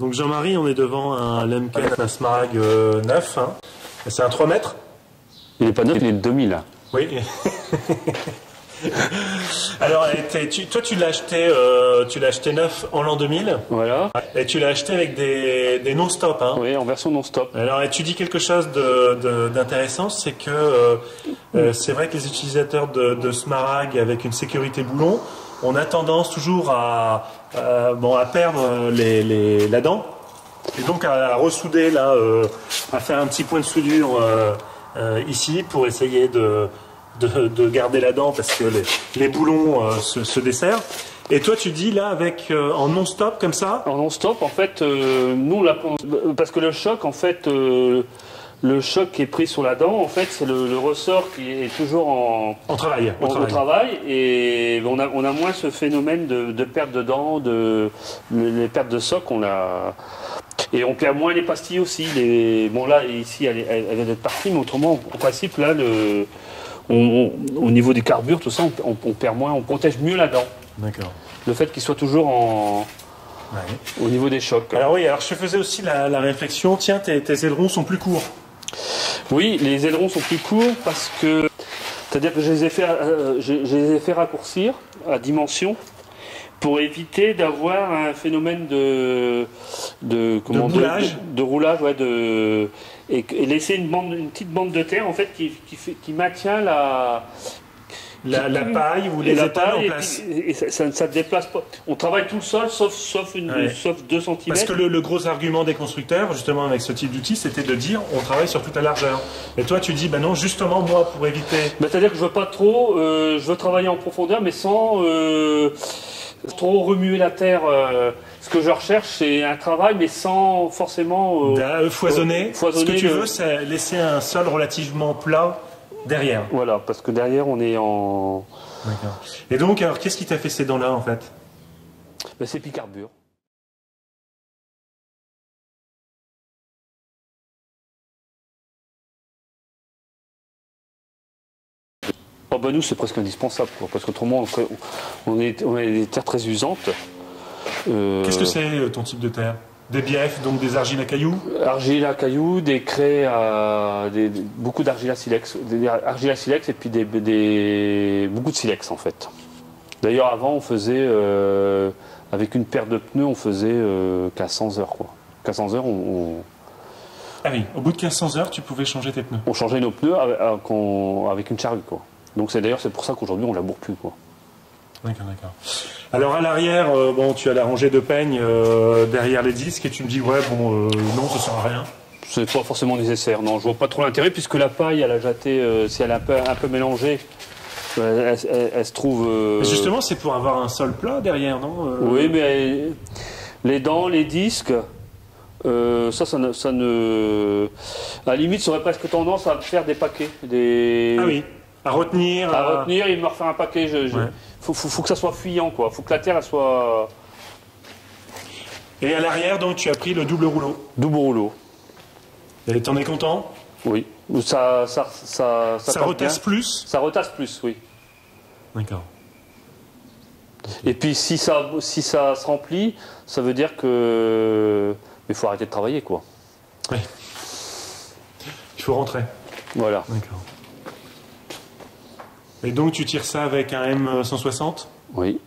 Donc Jean-Marie, on est devant un Lemken, un Smarag euh, neuf. hein. C'est un 3 mètres? Il n'est pas neuf, il est de 2000. Oui. Alors, tu- toi, tu l'as acheté, euh, tu l'as acheté neuf en l'an 2000 Voilà. et tu l'as acheté avec des, des non-stop. Hein. Oui, en version non-stop. Alors, et tu dis quelque chose d'intéressant, c'est que euh, euh, c'est vrai que les utilisateurs de, de Smarag avec une sécurité boulon, on a tendance toujours à, à- bon, à perdre les, les- la dent et donc à, à ressouder là, à faire un petit point de soudure ici pour essayer de, de, de garder la dent parce que les, les boulons euh, se, se desserrent. Et toi, tu dis là avec euh, en non-stop comme ça. En non-stop, en fait, euh, nous, la- parce que le choc, en fait, le choc qui est pris sur la dent, en fait, c'est le, le ressort qui est toujours en, au, On au travaille. travail et on a, on a moins ce phénomène de, de perte de dents, de, les pertes de soc, on a. Et on perd moins les pastilles aussi. Les, bon, là, ici, elle, elle, elle vient d'être partie, mais autrement, en principe, là, le, on- on- au niveau des carbures, tout ça, on, on- on perd moins, on protège mieux la dent. D'accord. Le fait qu'il soit toujours en, Ouais. au niveau des chocs. Alors oui, alors je faisais aussi la, la réflexion, tiens, tes, tes ailerons sont plus courts. Oui, les ailerons sont plus courts parce que. C'est-à-dire que je les ai fait, euh, je, je les ai fait raccourcir à dimension pour éviter d'avoir un phénomène de. de comment De roulage. de, de roulage, ouais, de. Et, et laisser une, bande, une petite bande de terre en fait qui, qui, fait- qui maintient la. La, la paille ou les la paille, en et place. puis- et ça, ne ça déplace pas. On travaille tout le sol sauf, sauf, une, Ouais. sauf 2 cm. Parce que le, le gros argument des constructeurs, justement avec ce type d'outil, c'était de dire on travaille sur toute la largeur. Et toi, tu dis, bah non, justement, moi, pour éviter. Bah, C'est-à-dire que je veux pas trop, euh, je veux travailler en profondeur, mais sans euh, trop remuer la terre. euh. ce que je recherche, c'est un travail, mais sans forcément. euh, foisonner. euh, foisonner Ce que tu le- veux, c'est laisser un sol relativement plat derrière. Voilà, parce que derrière, on est en. D'accord. Et donc, alors, qu'est-ce qui t'a fait ces dents-là, en fait? Bah, c'est picarbure. Bah nous c'est presque indispensable quoi, parce qu'autrement on, ferait- on est, on a des terres très usantes. Euh, Qu'est-ce que c'est euh, ton type de terre? Des biefs, donc des argiles à cailloux? Argile à cailloux, des craies à des, des- beaucoup d'argile à silex, des argile à silex et puis des, beaucoup de silex en fait. D'ailleurs avant on faisait euh, avec une paire de pneus on faisait euh, qu'à 100 heures quoi. Qu'à 100 heures on, on- Ah oui, au bout de 1500 heures, tu pouvais changer tes pneus. on changeait nos pneus avec, avec une charrue quoi. Donc c'est d'ailleurs c'est pour ça qu'aujourd'hui on laboure plus quoi. D'accord, d'accord. Alors à l'arrière, euh, bon, tu as la rangée de peigne euh, derrière les disques et tu me dis ouais, bon, euh, non, ça sert à rien. C'est pas forcément nécessaire, non, je vois pas trop l'intérêt puisque la paille, elle a jeté, euh, si elle est un peu, un peu mélangée, elle, elle- elle se trouve. euh, Mais justement, c'est pour avoir un sol plat derrière, non Euh, Oui, mais euh, les dents, les disques, euh, ça, ça ne, ça ne- À la limite, ça aurait presque tendance à faire des paquets. Des... Ah oui, à retenir. À retenir, il me refaire un paquet. Je, je- Ouais. faut, faut- faut que ça soit fuyant, quoi. Faut que la terre, elle soit Et à l'arrière, donc, tu as pris le double rouleau. double rouleau. Et t'en es content? Oui. Ça, ça, ça, Ça, retasse bien. plus? Ça retasse plus, oui. D'accord. Et puis si ça, si ça se remplit, ça veut dire que il faut arrêter de travailler, quoi. Oui. Il faut rentrer. Voilà. D'accord. Et donc, tu tires ça avec un M160 Oui.